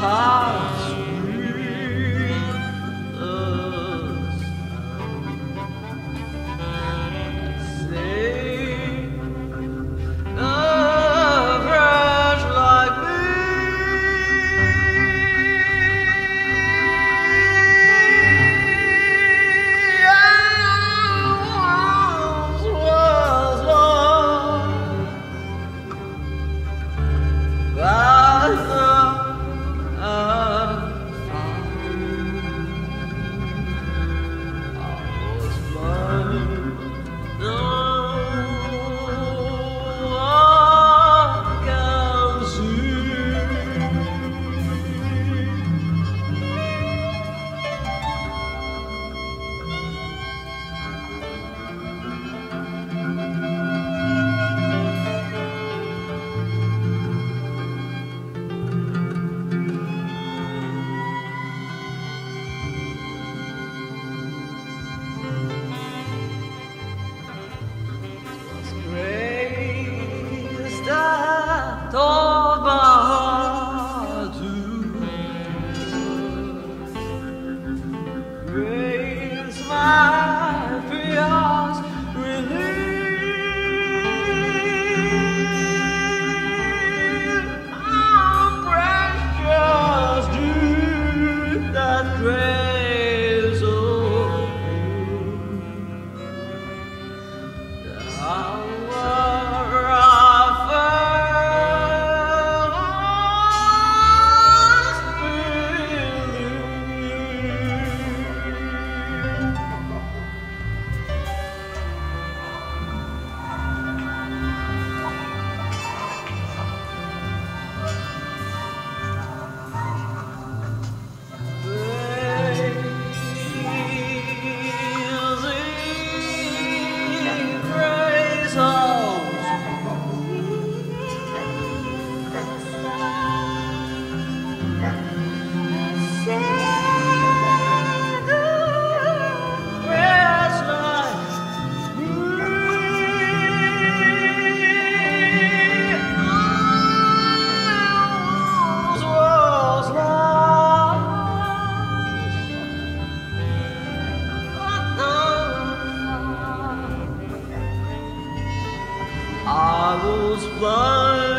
heart と song. I was blind.